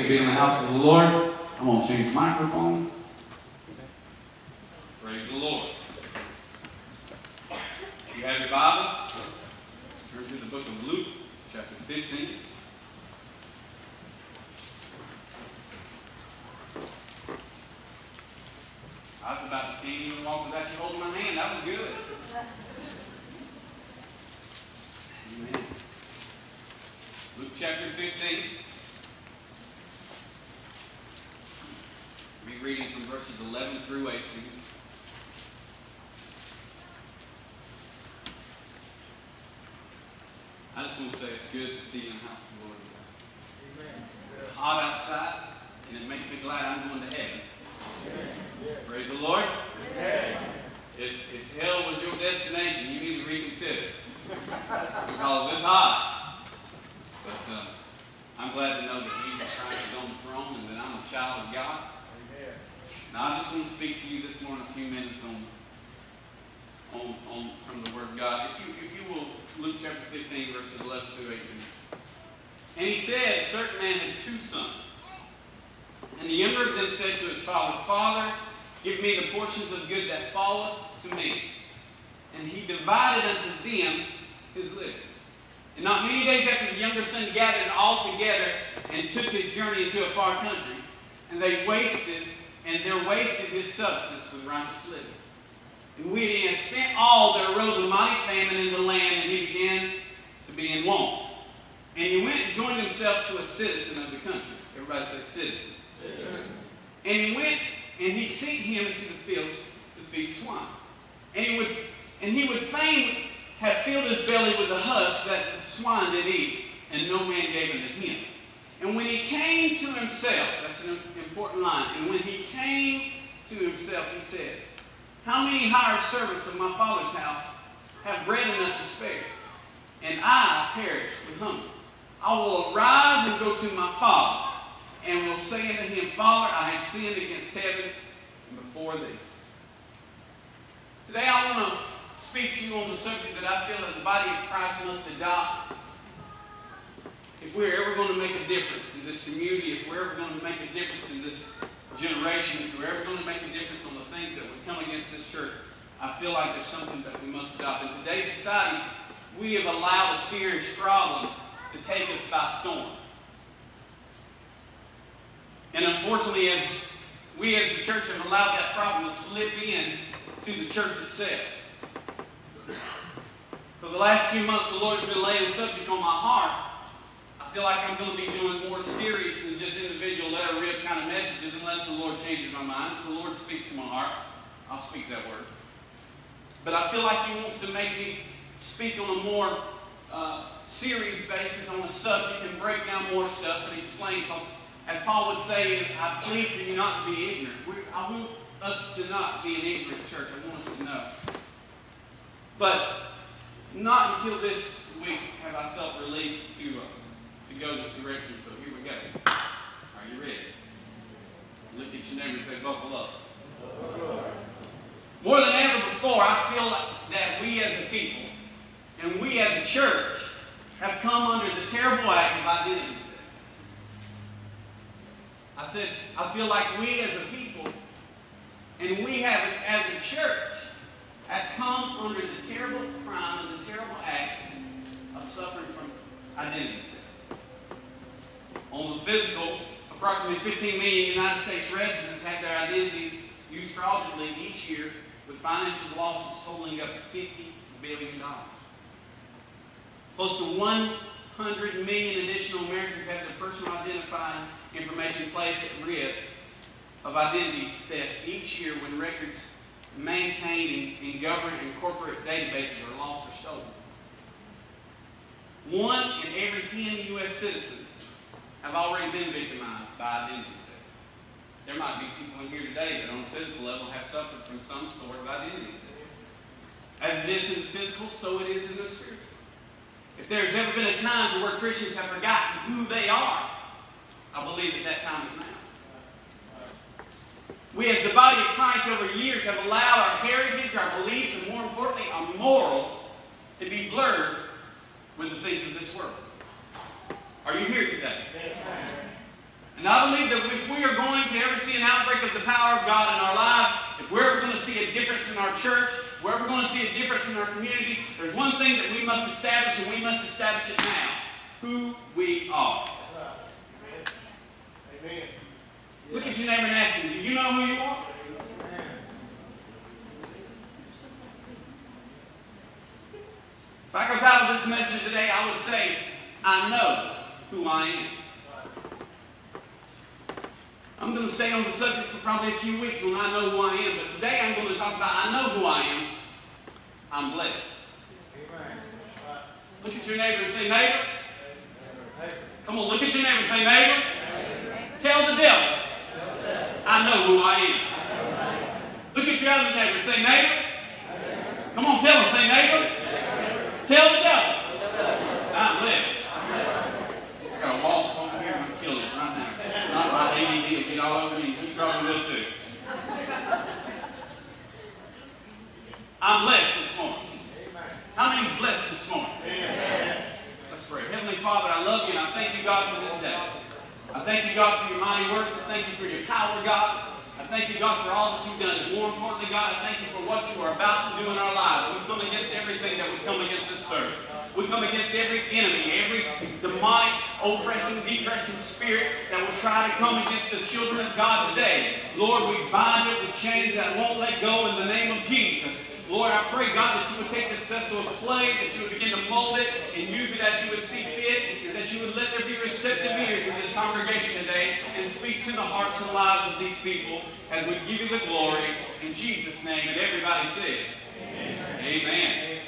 to be in the house of the Lord. I'm going to change microphones. Praise the Lord. You have your Bible? Turn to the book of Luke, chapter 15. I was about to can't even walk without you holding my hand. That was good. Amen. Luke chapter 15. Be reading from verses 11 through 18. I just want to say it's good to see you in the house of the Lord today. It's hot outside, and it makes me glad I'm going to heaven. Praise the Lord. If, if hell was your destination, you need to reconsider. Because it's hot. But uh, I'm glad to know that Jesus Christ is on the throne and that I'm a child of God. Now I just want to speak to you this morning a few minutes on, on, on from the Word of God. If you, if you will, Luke chapter 15, verses 11 through 18. And he said, A certain man had two sons. And the younger of them said to his father, Father, give me the portions of good that falleth to me. And he divided unto them his living. And not many days after the younger son gathered all together and took his journey into a far country, and they wasted, and there wasted his substance with righteous living. And he had spent all, there arose a mighty famine in the land, and he began to be in want. And he went and joined himself to a citizen of the country. Everybody say citizen. And he went and he sent him into the fields to feed swine. And he would and he would fain have filled his belly with the husk that the swine did eat, and no man gave him unto him. And when he came to himself, that's an important line, and when he came to himself, he said, How many hired servants of my father's house have bread enough to spare? And I perish with hunger. I will arise and go to my father, and will say unto him, Father, I have sinned against heaven and before thee. Today I want to speak to you on the subject that I feel that the body of Christ must adopt if we're ever going to make a difference in this community, if we're ever going to make a difference in this generation, if we're ever going to make a difference on the things that would come against this church, I feel like there's something that we must adopt. In today's society, we have allowed a serious problem to take us by storm. And unfortunately, as we as the church have allowed that problem to slip in to the church itself. For the last few months, the Lord has been laying subject on my heart. I feel like I'm going to be doing more serious than just individual letter rip kind of messages unless the Lord changes my mind. If the Lord speaks to my heart, I'll speak that word. But I feel like He wants to make me speak on a more uh, serious basis on a subject and break down more stuff and explain. Because, as Paul would say, I plead for you not to be ignorant. We're, I want us to not be an ignorant church. I want us to know. But not until this week have I felt released to, uh, to go this direction. So here we go. Are you ready? Look at your neighbor and say, buckle up. More than ever before, I feel that we as a people and we as a church have come under the terrible act of identity I said, I feel like we as a people and we have as a church have come under the terrible crime and the terrible act of suffering from identity. On the physical, approximately 15 million United States residents have their identities used fraudulently each year with financial losses totaling up to $50 billion. Close to 100 million additional Americans have their personal identifying information placed at risk of identity theft each year when records maintained in, government and corporate databases are lost or stolen. One in every 10 U.S. citizens have already been victimized by identity theft. There might be people in here today that on a physical level have suffered from some sort of identity theft. As it is in the physical, so it is in the spiritual. If there's ever been a time where Christians have forgotten who they are, I believe that that time is now. We, as the body of Christ, over years have allowed our heritage, our beliefs, and more importantly, our morals to be blurred with the things of this world. Are you here today? And I believe that if we are going to ever see an outbreak of the power of God in our lives, if we're ever going to see a difference in our church, if we're ever going to see a difference in our community, there's one thing that we must establish, and we must establish it now who we are. Amen. Look at your neighbor and ask him, do you know who you are? If I could title this message today, I would say, I know who I am. I'm going to stay on the subject for probably a few weeks when I know who I am, but today I'm going to talk about I know who I am. I'm blessed. Look at your neighbor and say, neighbor. Come on, look at your neighbor and say, neighbor. Tell the devil, I know who I am. Look at your other neighbor and say, neighbor. Come on, tell him, say, neighbor. Tell the devil, I'm blessed. I got a wasp over here, I'm killing it right now. Not my ADD will get all over me. You probably will too. I'm blessed this morning. How many's blessed this morning? Let's pray. Heavenly Father, I love you and I thank you, God, for this day. I thank you, God, thank you for your power, God. I thank you, God, for all that you've done. And more importantly, God, I thank you for what you are about to do in our lives. We come against everything that would come against this service. We come against every enemy, every demonic, oppressing, depressing spirit that would try to come against the children of God today. Lord, we bind it with chains that won't let go in the name of Jesus. Lord, I pray, God, that you would take this vessel of clay, that you would begin to mold it and use it as you would see fit, and that you would let there be receptive ears in this congregation today and speak to the hearts and lives of these people as we give you the glory in Jesus' name. And everybody said, Amen. Amen.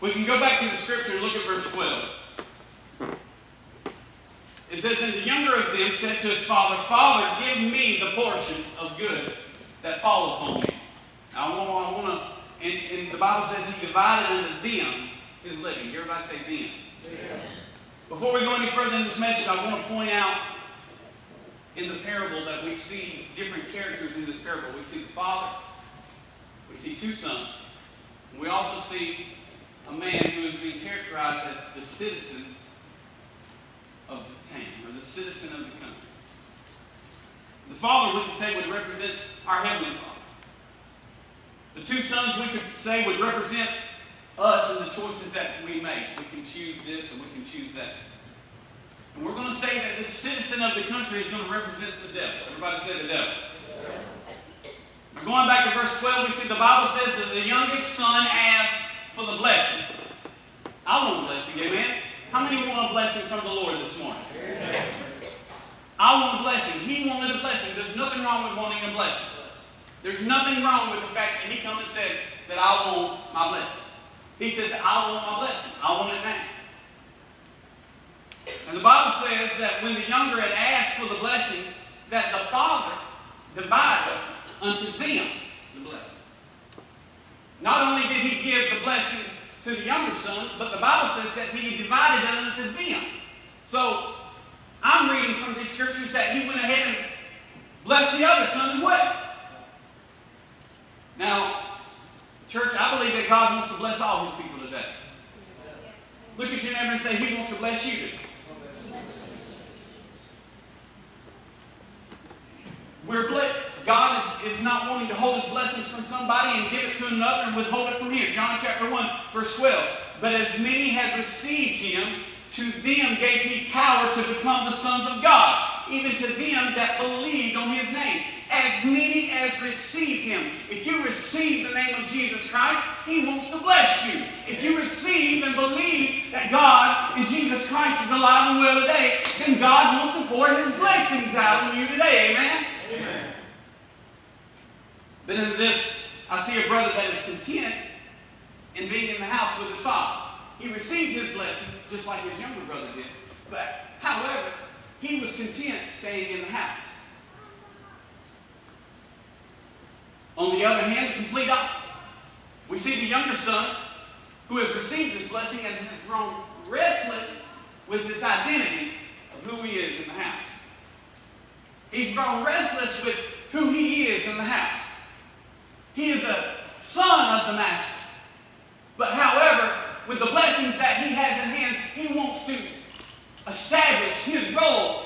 We can go back to the scripture and look at verse 12. It says, And the younger of them said to his father, Father, give me the portion of goods that falleth on me. I want, I want to, and, and, the Bible says he divided unto them his living. Everybody say them. Before we go any further in this message, I want to point out in the parable that we see different characters in this parable. We see the father, we see two sons, and we also see a man who is being characterized as the citizen of the town, or the citizen of the country. The father, we could say, would represent our heavenly father. The two sons we could say would represent us and the choices that we make. We can choose this or we can choose that. And we're going to say that this citizen of the country is going to represent the devil. Everybody say the devil. Now going back to verse 12, we see the Bible says that the youngest son asked for the blessing. I want a blessing, amen? How many want a blessing from the Lord this morning? I want a blessing. He wanted a blessing. There's nothing wrong with wanting a blessing. There's nothing wrong with the fact that he come and said that I want my blessing. He says, I want my blessing. I want it now. And the Bible says that when the younger had asked for the blessing, that the father divided unto them the blessings. Not only did he give the blessing to the younger son, but the Bible says that he divided it unto them. So I'm reading from these scriptures that he went ahead and blessed the other son as well. Now, church, I believe that God wants to bless all his people today. Look at your neighbor and say, He wants to bless you We're blessed. God is, is not wanting to hold his blessings from somebody and give it to another and withhold it from here. John chapter 1, verse 12. But as many has received him, to them gave he power to become the sons of God, even to them that believed on his name as many as received him. If you receive the name of Jesus Christ, he wants to bless you. If you receive and believe that God and Jesus Christ is alive and well today, then God wants to pour his blessings out on you today. Amen? Amen. But in this, I see a brother that is content in being in the house with his father. He received his blessing just like his younger brother did. But, however, he was content staying in the house. On the other hand, complete opposite. We see the younger son who has received this blessing and has grown restless with this identity of who he is in the house. He's grown restless with who he is in the house. He is the son of the master. But however, with the blessings that he has in hand, he wants to establish his role